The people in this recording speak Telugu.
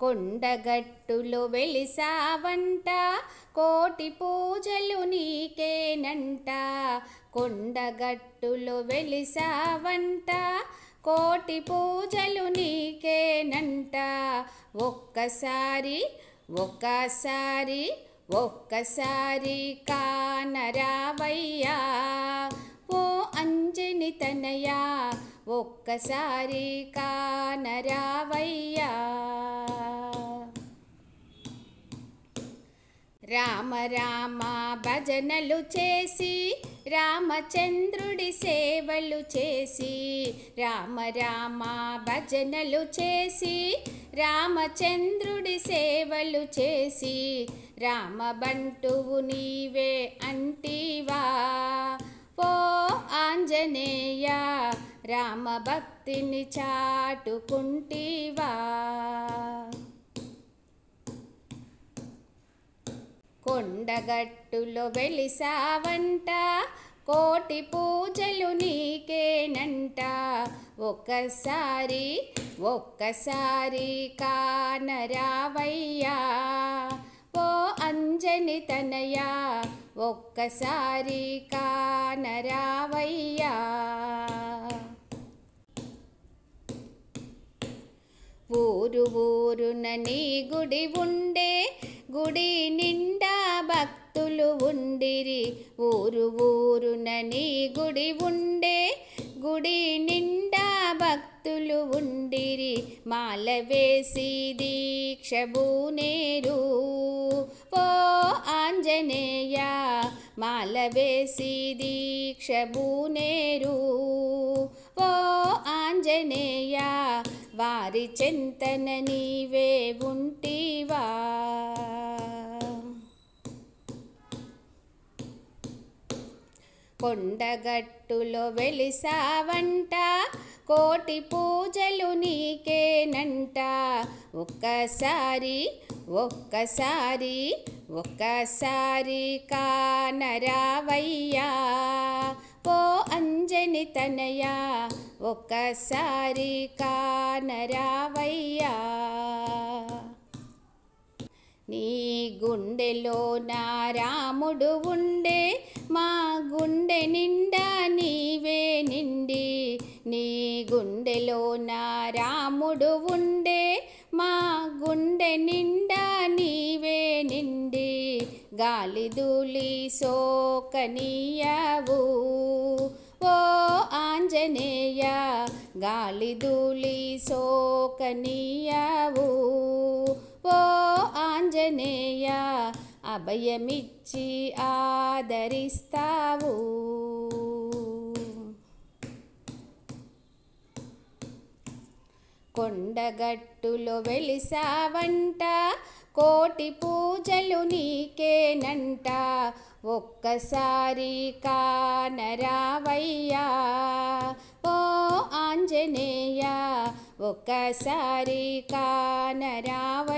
కొండగట్టులో వెలిసావంట. కోటి పూజలు నీకేనంట. కొండగట్టులో వెలిసావంట. కోటి పూజలు నీకేనంట. ఒక్కసారి ఒక్కసారి ఒక్కసారి కానరావయ్యా. ఓ అంజని తనయా ఒక్కసారి కానరావయ్యా. రామ రామ భజనలు చేసి రామచంద్రుడి సేవలు చేసి రామ రామ భజనలు చేసి రామచంద్రుడి సేవలు చేసి రామబంటువు నీవే అంటివా. ఓ ఆంజనేయ రామ భక్తిని చాటుకుంటివా. కొండగట్టులో వెలిసావంట. కోటి పూజలు నీకేనంట. ఒక్కసారి ఒక్కసారి కానరావయ్యా. ఓ అంజని తనయా ఒక్కసారి కానరావయ్యా. ఊరు ఊరున నీ గుడి ఉండే గుడి నిండా ఉండిరి ఊరు ఊరున నీ గుడి ఉండే గుడి నిండా భక్తులు ఉండిరి. మాల వేసి దీక్ష బూనేరు ఓ ఆంజనేయ మాల వేసి దీక్ష బూనేరు ఓ ఆంజనేయ వారి చింతన నీవే ఉంటివా? కొండగట్టులో వెలిసావంట. కోటి పూజలు నీకేనంట. ఒక్కసారి ఒక్కసారి ఒక్కసారి కానరావయ్యా. ఓ అంజని తనయా ఒక్కసారి కానరావయ్యా. నీ గుండెలో నా రాముడు ఉండే మా గుండె నిండా నీవే నిండి నీ గుండెలో నా రాముడు ఉండే. మా గుండె నిండా నీవే నిండి గాలి దూలి సోకనీయవు ఓ ఆంజనేయ గాలి దూలి సోకనీయవు ఓ ఆంజనేయ అభయమిచ్చి ఆదరిస్తావు. కొండగట్టులో వెలిసావంట కోటి పూజలు నీకేనంట ఒక్కసారి కానరావయ్యా. ఓ ఆంజనేయ ఒక్కసారి కానరావయ్యా.